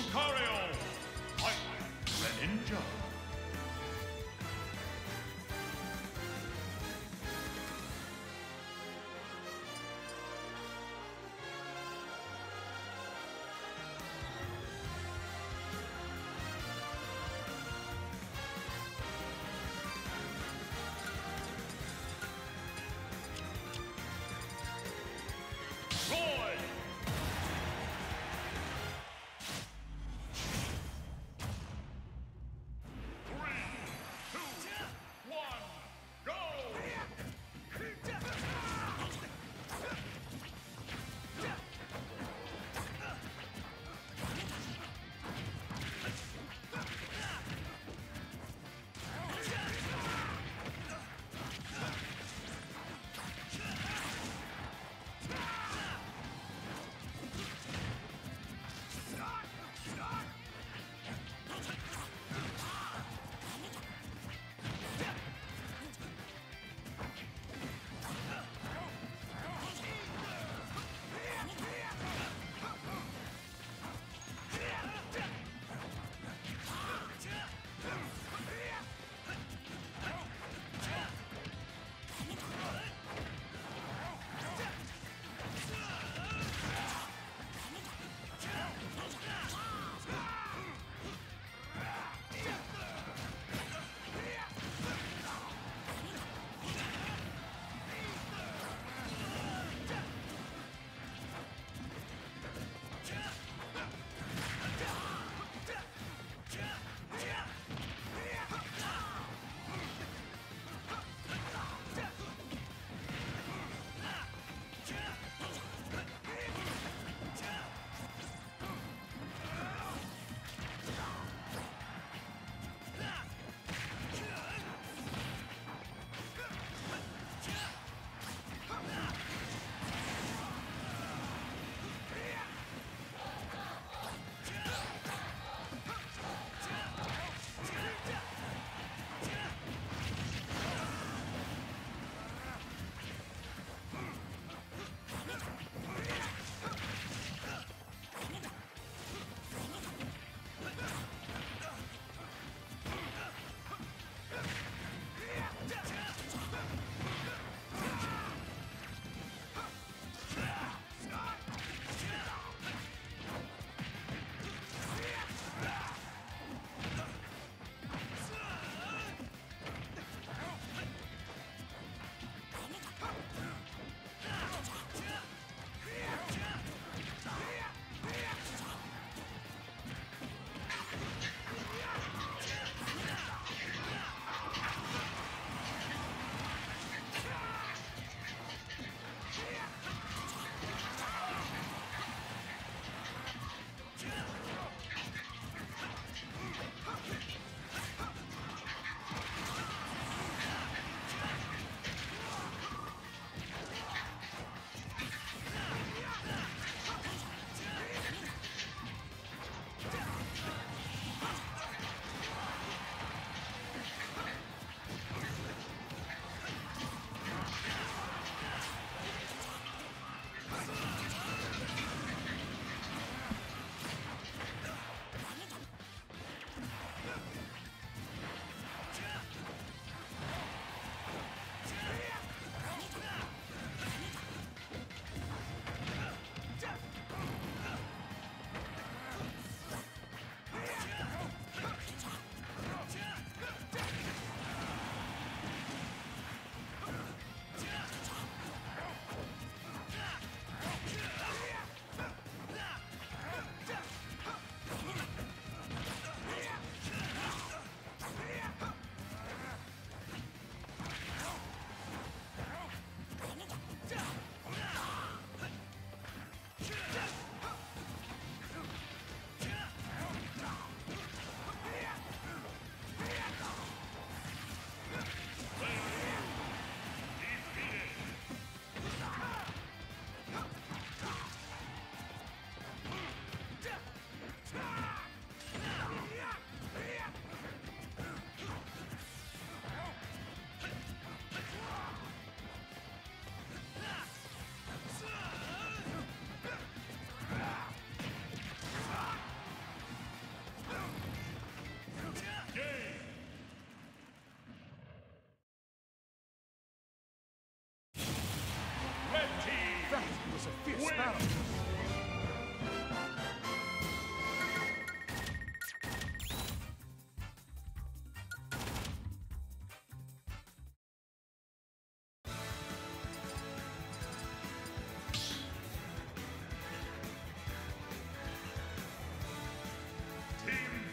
Lucario! Fight! Greninja!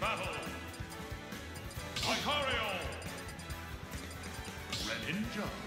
Battle. Lucario. Greninja.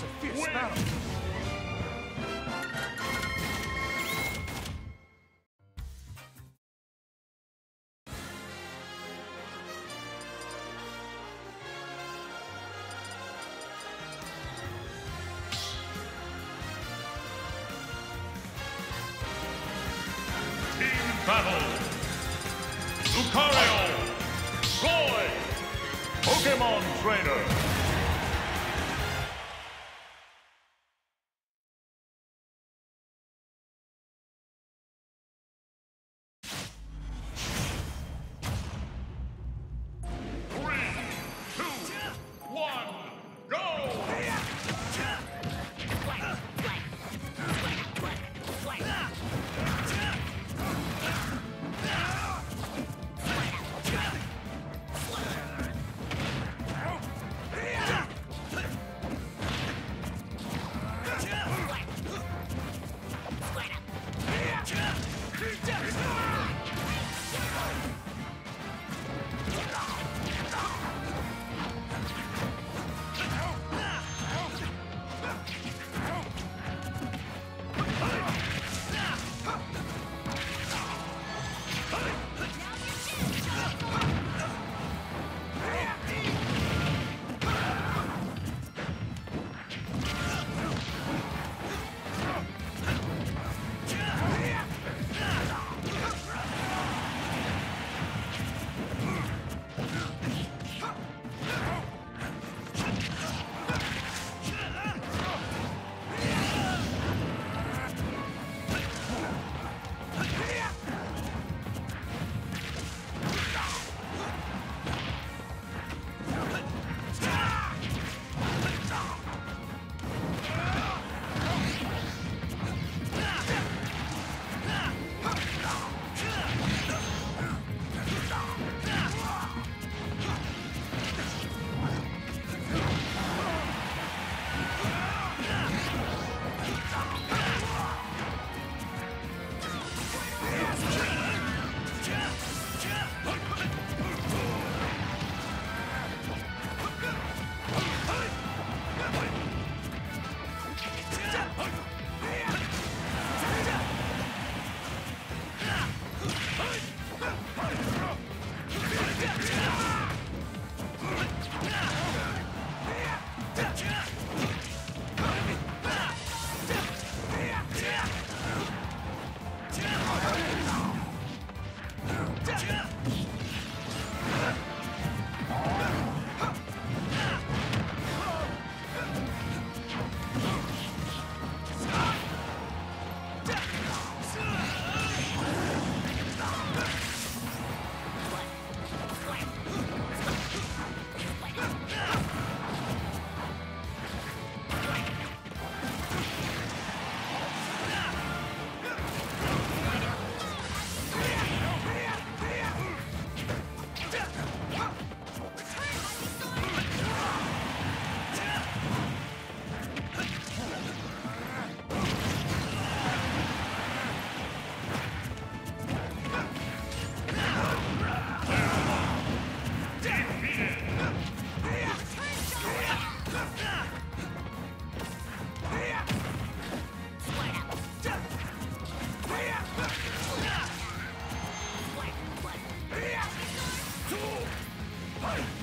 Was a fierce Win. battle. Battle. Lucario. Roy. Pokemon Trainer. Fire!